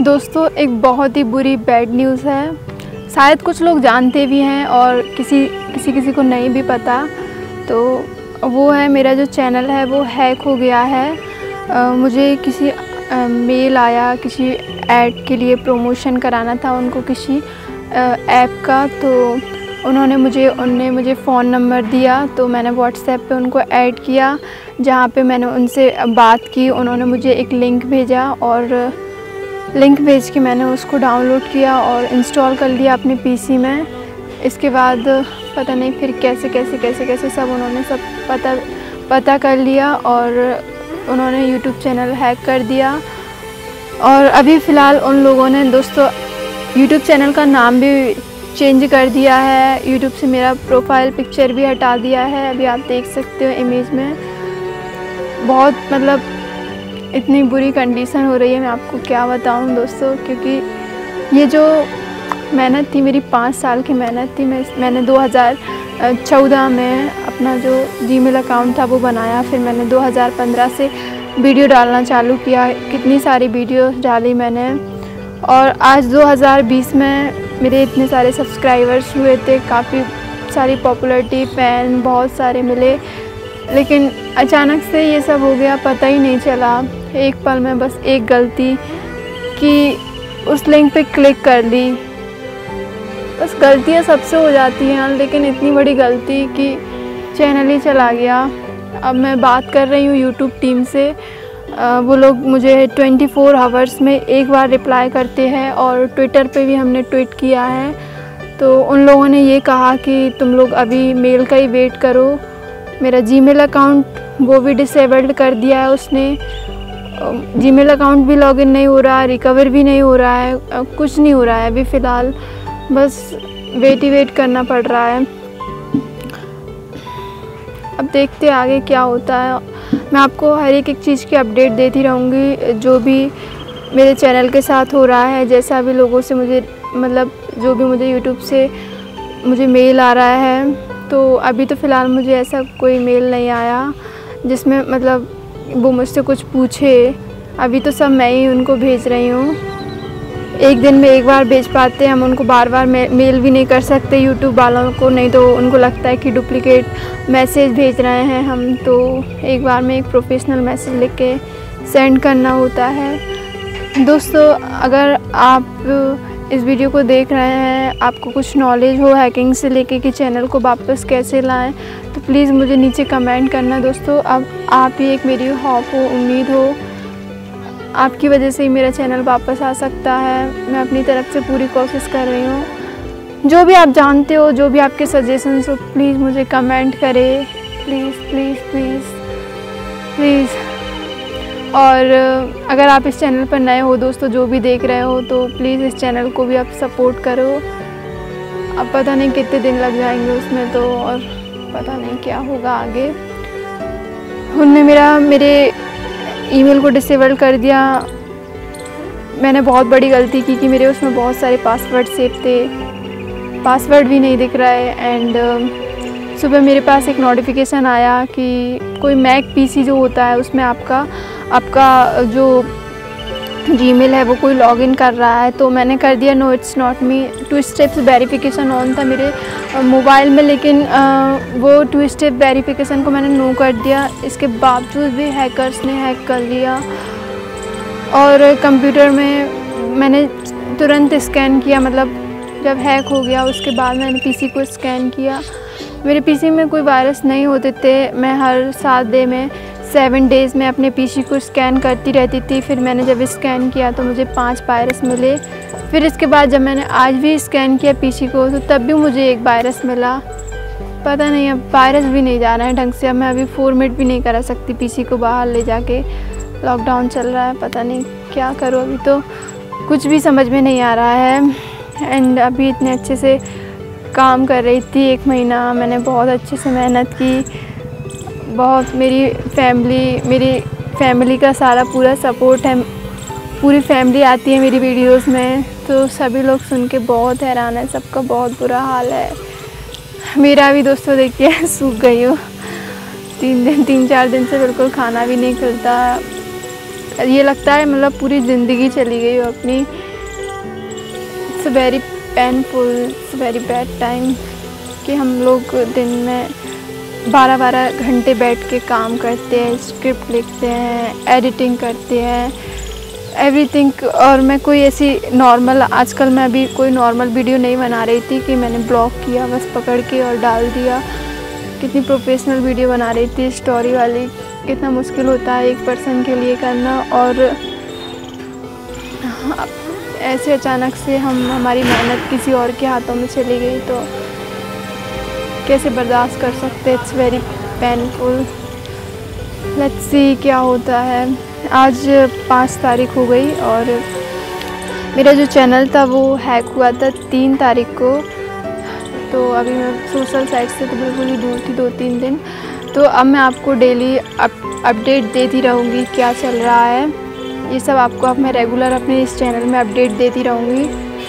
दोस्तों एक बहुत ही बुरी बैड न्यूज़ है। शायद कुछ लोग जानते भी हैं और किसी किसी किसी को नहीं भी पता। तो वो है मेरा जो चैनल है वो हैक हो गया है। आ, मुझे किसी आ, मेल आया किसी ऐड के लिए प्रमोशन कराना था उनको किसी ऐप का। तो उन्होंने मुझे उनने मुझे फ़ोन नंबर दिया तो मैंने व्हाट्सएप पे उनको ऐड किया जहाँ पे मैंने उनसे बात की उन्होंने मुझे एक लिंक भेजा और लिंक भेज के मैंने उसको डाउनलोड किया और इंस्टॉल कर लिया अपने पीसी में। इसके बाद पता नहीं फिर कैसे कैसे कैसे कैसे सब उन्होंने सब पता पता कर लिया और उन्होंने यूट्यूब चैनल हैक कर दिया। और अभी फ़िलहाल उन लोगों ने दोस्तों यूट्यूब चैनल का नाम भी चेंज कर दिया है। यूट्यूब से मेरा प्रोफ़ाइल पिक्चर भी हटा दिया है। अभी आप देख सकते हो इमेज में। बहुत मतलब इतनी बुरी कंडीशन हो रही है, मैं आपको क्या बताऊँ दोस्तों? क्योंकि ये जो मेहनत थी, मेरी पाँच साल की मेहनत थी, मैं मैंने 2014 में अपना जो जीमेल अकाउंट था, वो बनाया। फिर मैंने 2015 से वीडियो डालना चालू किया। कितनी सारी वीडियो डाली मैंने। और आज 2020 में मेरे इतने सारे सब्सक्राइबर्स हुए थे, काफ़ी सारी पॉपुलरिटी फ़ैन बहुत सारे मिले। लेकिन अचानक से ये सब हो गया, पता ही नहीं चला। एक पल में बस एक गलती कि उस लिंक पे क्लिक कर ली। बस गलतियाँ सबसे हो जाती हैं, लेकिन इतनी बड़ी गलती कि चैनल ही चला गया। अब मैं बात कर रही हूँ यूट्यूब टीम से। वो लोग मुझे 24 फोर आवर्स में एक बार रिप्लाई करते हैं और ट्विटर पे भी हमने ट्वीट किया है। तो उन लोगों ने ये कहा कि तुम लोग अभी मेल का ही वेट करो। मेरा जीमेल अकाउंट वो भी डिसेबल्ड कर दिया है उसने। जीमेल अकाउंट भी लॉगिन नहीं हो रहा है रिकवर भी नहीं हो रहा है कुछ नहीं हो रहा है अभी फ़िलहाल। बस वेट ही वेट करना पड़ रहा है। अब देखते आगे क्या होता है। मैं आपको हर एक एक चीज़ की अपडेट देती रहूँगी, जो भी मेरे चैनल के साथ हो रहा है, जैसा भी लोगों से मुझे मतलब जो भी मुझे यूट्यूब से मुझे मेल आ रहा है। तो अभी तो फ़िलहाल मुझे ऐसा कोई मेल नहीं आया, जिसमें मतलब वो मुझसे कुछ पूछे। अभी तो सब मैं ही उनको भेज रही हूँ। एक दिन में एक बार भेज पाते हैं, हम उनको बार बार मेल भी नहीं कर सकते यूट्यूब वालों को, नहीं तो उनको लगता है कि डुप्लिकेट मैसेज भेज रहे हैं हम तो एक बार में एक प्रोफेशनल मैसेज लिख के सेंड करना होता है। दोस्तों, अगर आप इस वीडियो को देख रहे हैं। आपको कुछ नॉलेज हो हैकिंग से लेके कि चैनल को वापस कैसे लाएँ तो प्लीज़ मुझे नीचे कमेंट करना। दोस्तों, अब आप ही एक मेरी हॉप हो, उम्मीद हो। आपकी वजह से ही मेरा चैनल वापस आ सकता है। मैं अपनी तरफ़ से पूरी कोशिश कर रही हूँ। जो भी आप जानते हो, जो भी आपके सजेशंस हो प्लीज़ मुझे कमेंट करें। प्लीज़ प्लीज़ प्लीज़ प्लीज़ और अगर आप इस चैनल पर नए हो दोस्तों, जो भी देख रहे हो तो प्लीज़ इस चैनल को भी आप सपोर्ट करो। अब पता नहीं कितने दिन लग जाएँगे उसमें तो और पता नहीं क्या होगा आगे। उनने मेरा, मेरे ईमेल को डिसेबल कर दिया। मैंने बहुत बड़ी गलती की कि मेरे उसमें बहुत सारे पासवर्ड सेव थे। पासवर्ड भी नहीं दिख रहा है, एंड सुबह मेरे पास एक नोटिफिकेशन आया कि कोई मैक पीसी जो होता है उसमें आपका आपका जो जीमेल है वो कोई लॉगिन कर रहा है। तो मैंने कर दिया no it's not me two steps verification on था मेरे मोबाइल में लेकिन आ, वो टू स्टेप वेरिफिकेशन को मैंने नो कर दिया। इसके बावजूद भी हैकर्स ने हैक कर लिया। और कंप्यूटर में मैंने तुरंत स्कैन किया मतलब जब हैक हो गया उसके बाद मैंने पीसी को स्कैन किया। मेरे पीसी में कोई वायरस नहीं होते थे। मैं हर सात डे में सेवन डेज़ में अपने पीसी को स्कैन करती रहती थी। फिर मैंने जब स्कैन किया तो मुझे पाँच वायरस मिले। फिर इसके बाद जब मैंने आज भी स्कैन किया पीसी को तो तब भी मुझे एक वायरस मिला। पता नहीं, अब वायरस भी नहीं जा रहा है ढंग से। अब मैं अभी फॉर्मेट भी नहीं करा सकती पीसी को बाहर ले जाके। लॉकडाउन चल रहा है, पता नहीं क्या करूँ अभी तो। कुछ भी समझ में नहीं आ रहा है। एंड अभी इतने अच्छे से काम कर रही थी एक महीना। मैंने बहुत अच्छे से मेहनत की। बहुत मेरी फैमिली मेरी फैमिली का सारा पूरा सपोर्ट है। पूरी फैमिली आती है मेरी वीडियोस में। तो सभी लोग सुन के बहुत हैरान है। सबका बहुत बुरा हाल है। मेरा भी दोस्तों देखिए, सूख गई हूँ। तीन दिन, तीन, चार दिन से बिल्कुल खाना भी नहीं खिलता। ये लगता है मतलब पूरी ज़िंदगी चली गई हो अपनी। It's very painful very bad time कि हम लोग दिन में बारह बारह घंटे बैठ के काम करते हैं स्क्रिप्ट लिखते हैं एडिटिंग करते हैं एवरीथिंग और मैं कोई ऐसी नॉर्मल आजकल मैं अभी कोई नॉर्मल वीडियो नहीं बना रही थी कि मैंने ब्लॉग किया, बस पकड़ के और डाल दिया। कितनी प्रोफेशनल वीडियो बना रही थी स्टोरी वाली। कितना मुश्किल होता है एक पर्सन के लिए करना और ऐसे अचानक से हम हमारी मेहनत किसी और के हाथों में चली गई तो कैसे बर्दाश्त कर सकते it's very painful let's see क्या होता है। आज पाँच तारीख हो गई और मेरा जो चैनल था वो हैक हुआ था तीन तारीख को। तो अभी मैं सोशल साइट से तो बिल्कुल ही दूर थी दो तीन दिन। तो अब मैं आपको डेली अप, अपडेट देती रहूँगी क्या चल रहा है। ये सब आपको अब मैं रेगुलर अपने इस चैनल में अपडेट देती रहूँगी।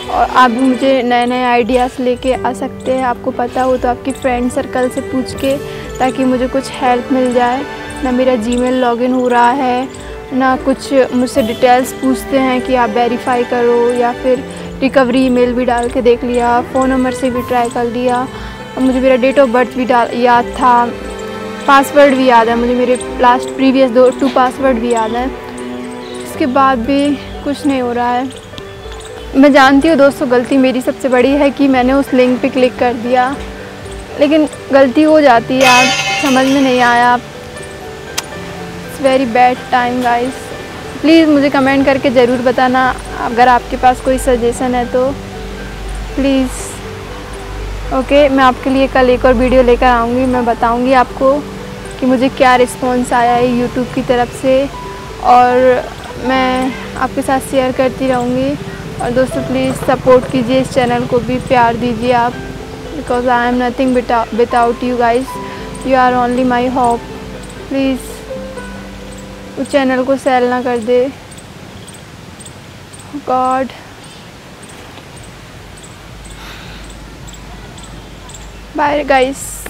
और आप मुझे नए नए आइडियाज़ लेके आ सकते हैं, आपको पता हो तो आपकी फ्रेंड सर्कल से पूछ के, ताकि मुझे कुछ हेल्प मिल जाए। ना मेरा जीमेल लॉगिन हो रहा है, ना कुछ मुझसे डिटेल्स पूछते हैं कि आप वेरीफाई करो, या फिर रिकवरी ईमेल भी डाल के देख लिया फ़ोन नंबर से भी ट्राई कर लिया। और मुझे मेरा डेट ऑफ़ बर्थ भी डाल, याद था। पासवर्ड भी याद है, मुझे मेरे लास्ट प्रीवियस दो टू पासवर्ड भी याद है। इसके बाद भी कुछ नहीं हो रहा है। मैं जानती हूँ दोस्तों गलती मेरी सबसे बड़ी है कि मैंने उस लिंक पे क्लिक कर दिया। लेकिन गलती हो जाती है आप समझ में नहीं आया। It's very bad time guys please मुझे कमेंट करके ज़रूर बताना अगर आपके पास कोई सजेशन है तो। प्लीज़ ओके okay, मैं आपके लिए कल एक और वीडियो लेकर आऊँगी। मैं बताऊँगी आपको कि मुझे क्या रिस्पॉन्स आया है यूट्यूब की तरफ़ से। और मैं आपके साथ शेयर करती रहूँगी। और दोस्तों प्लीज़ सपोर्ट कीजिए इस चैनल को भी, प्यार दीजिए आप। Because I am nothing without you guys you are only my hope please उस चैनल को सेल ना कर दे। God bye guys